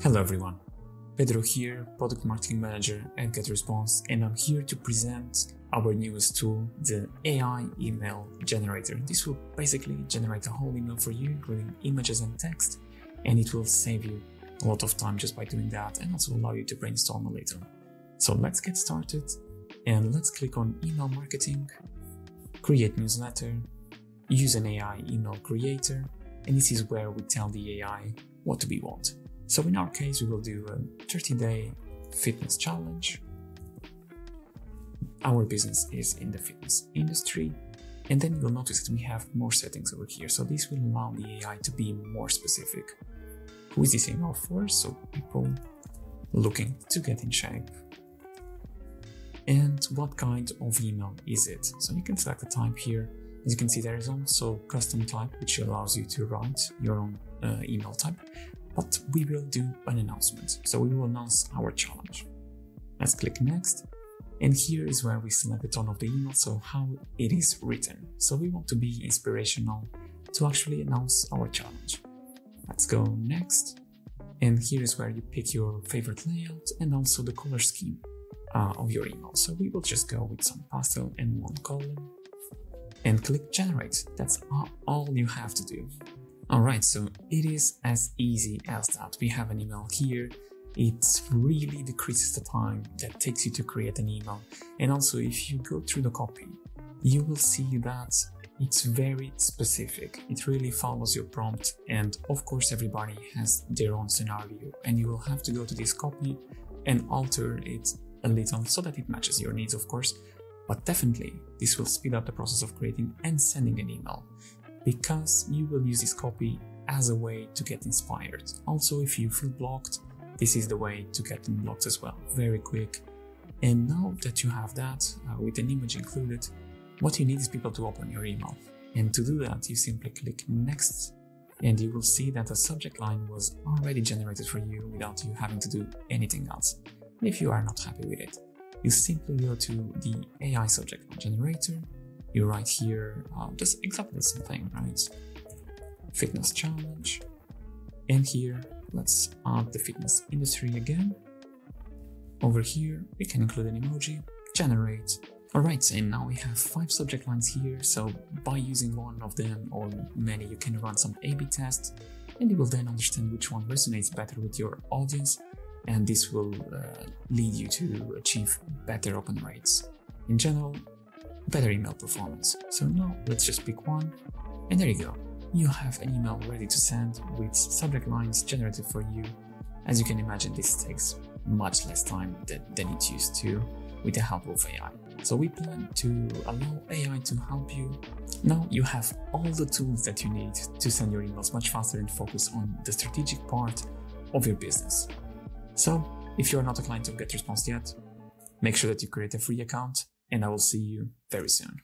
Hello everyone, Pedro here, Product Marketing Manager at GetResponse, and I'm here to present our newest tool, the AI Email Generator. This will basically generate a whole email for you, including images and text, and it will save you a lot of time just by doing that and also allow you to brainstorm later. So let's get started and let's click on Email Marketing, Create Newsletter, use an AI email creator, and this is where we tell the AI what we want. So in our case, we will do a 30 day fitness challenge. Our business is in the fitness industry. And then you'll notice that we have more settings over here. So this will allow the AI to be more specific. Who is this email for? So people looking to get in shape. And what kind of email is it? So you can select the type here. As you can see, there is also custom type, which allows you to write your own uh, email type but we will do an announcement. So we will announce our challenge. Let's click next. And here is where we select the tone of the email, so how it is written. So we want to be inspirational to actually announce our challenge. Let's go next. And here is where you pick your favorite layout and also the color scheme uh, of your email. So we will just go with some pastel and one column and click generate. That's all you have to do. Alright, so it is as easy as that. We have an email here. It really decreases the time that takes you to create an email. And also, if you go through the copy, you will see that it's very specific. It really follows your prompt. And of course, everybody has their own scenario. And you will have to go to this copy and alter it a little so that it matches your needs, of course. But definitely, this will speed up the process of creating and sending an email because you will use this copy as a way to get inspired. Also, if you feel blocked, this is the way to get unblocked as well, very quick. And now that you have that, uh, with an image included, what you need is people to open your email. And to do that, you simply click next and you will see that the subject line was already generated for you without you having to do anything else. If you are not happy with it, you simply go to the AI subject line generator you write here um, just exactly the same thing, right? Fitness challenge. And here, let's add the fitness industry again. Over here, we can include an emoji, generate. Alright, and now we have five subject lines here, so by using one of them or many, you can run some A-B tests, and you will then understand which one resonates better with your audience, and this will uh, lead you to achieve better open rates. In general, better email performance. So now let's just pick one and there you go. You have an email ready to send with subject lines generated for you. As you can imagine, this takes much less time than, than it used to with the help of AI. So we plan to allow AI to help you. Now you have all the tools that you need to send your emails much faster and focus on the strategic part of your business. So if you're not a client of GetResponse yet, make sure that you create a free account and I will see you very soon.